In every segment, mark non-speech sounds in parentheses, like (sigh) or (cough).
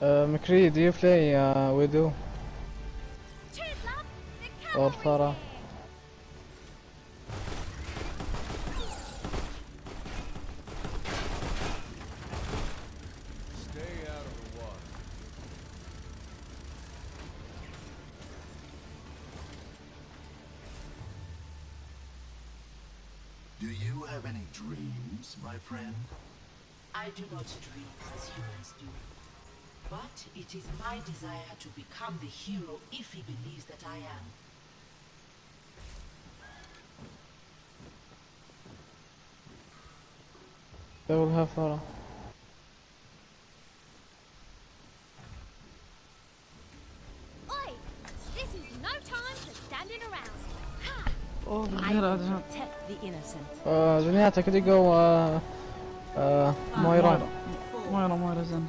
Uh, McCree, do you play uh, Widow? or Pharah? Do you have any dreams, my friend? I do not dream as humans do. But it is my desire to become the hero if he believes that I am. They will have fun. Oi! This is no time for standing around. Oh, I protect the innocent. Uh, جميعا تكدي جو uh, uh, Moira. Moira, Moira, Zen.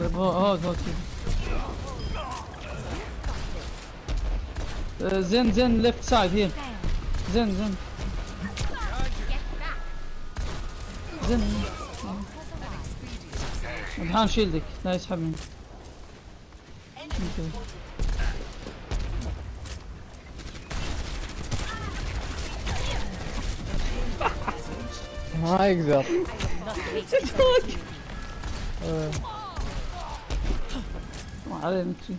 طيب هاد هاد كده زين زين ليفت سايد هير زين زين زين الحان شيلدك لا يسحب مني ما يقدر (laughs) علمتي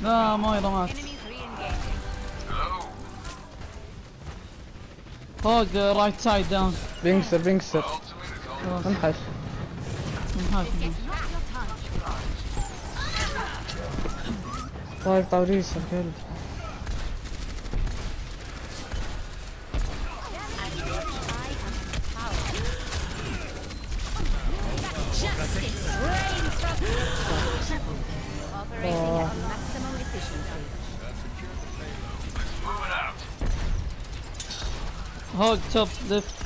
لا ماي ضمات فوق رايت سايد داون بينكسر بينكسر انحش انحش طاير طاوريس الكلب hog top left.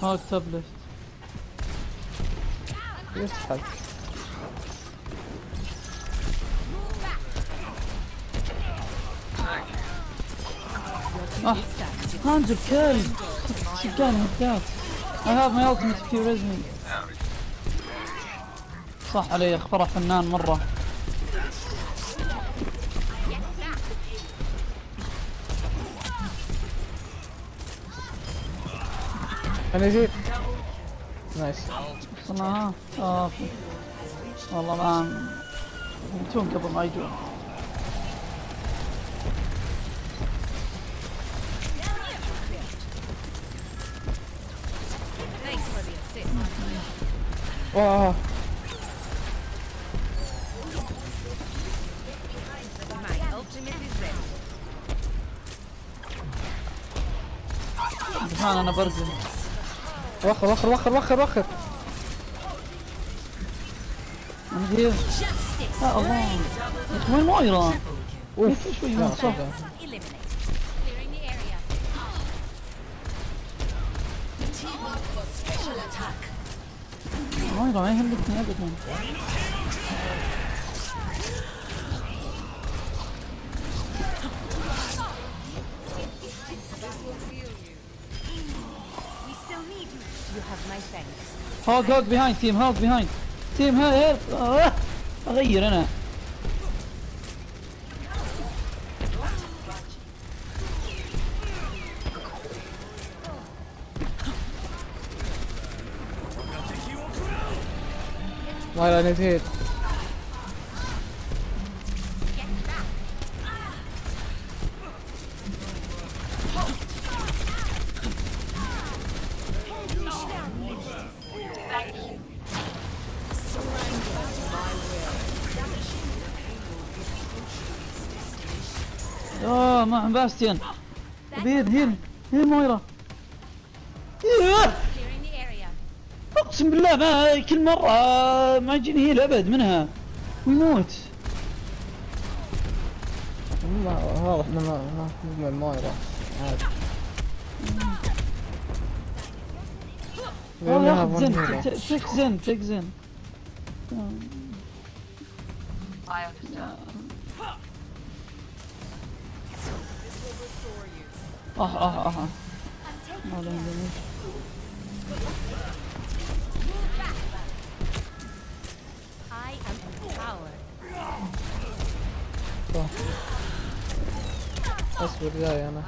Hog top left. Yes, hug. Ah, 100 kills! She gun, I have my ultimate if you res صح علي اخبره فنان مره انا جيت نايس وصلنا ها آه. والله الان يموتون قبل ما يجون واه سبحان انا برزل وخر وخر وخر وخر وخر I'm here. لا الله وين مايرا؟ اوف شوي صح مايرا ما يهمتني ابدا You have my thanks. Hog, hog behind, team hog behind. Team help. آه. Oh, oh, Why are والله here? مع باستيان بيد هيل هيل مويرا اقسم بالله ما كل مرة ما يجيني هيل ابد منها ويموت والله واضح ما ما ما مويرا عادي والله تكزن تك تكزن اه اه اه اه جميل اصبر جاي انا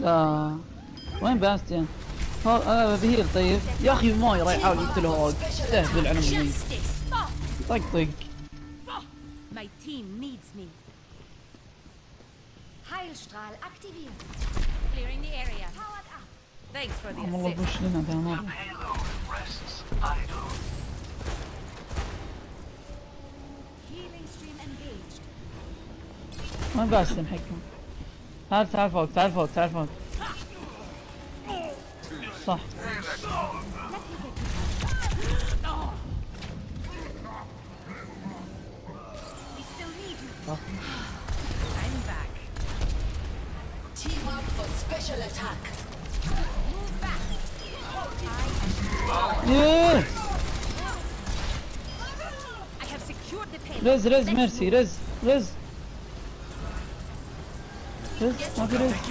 لا وين باستيان؟ انا بهيل طيب يا اخي ماي رايح يحاول يقتله هوج استهبل على مني like like My team needs me. Heilstrahl Clearing the area. Powered up. Thanks for the Allah boşluğuna Halo rests idle. Healing stream engaged. ما بستم حكم. تعال I'm back. Team up for special attack. Move back. Yeah. I have secured the mercy, Rez, Rez. Rez, not Rez.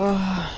Oh.